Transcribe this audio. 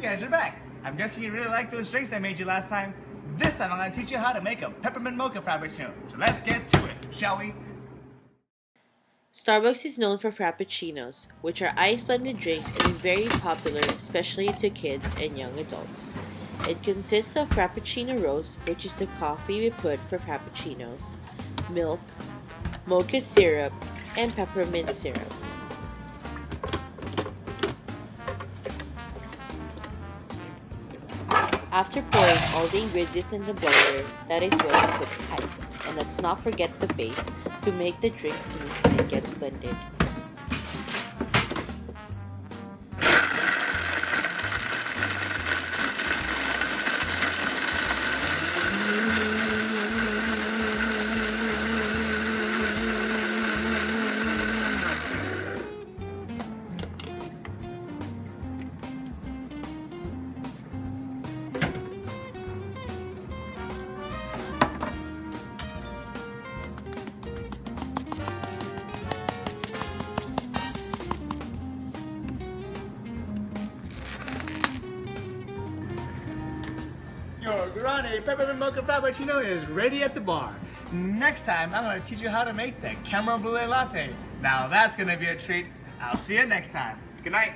guys are back. I'm guessing you really liked those drinks I made you last time. This time I'm gonna teach you how to make a peppermint mocha frappuccino. So let's get to it, shall we? Starbucks is known for frappuccinos, which are ice blended drinks and very popular, especially to kids and young adults. It consists of frappuccino roast, which is the coffee we put for frappuccinos, milk, mocha syrup, and peppermint syrup. After pouring all the ingredients in the blender, that is when we put ice. And let's not forget the base to make the drink smooth when it gets blended. Grande peppermint mocha frappuccino is ready at the bar. Next time, I'm gonna teach you how to make the brulee latte. Now that's gonna be a treat. I'll see you next time. Good night.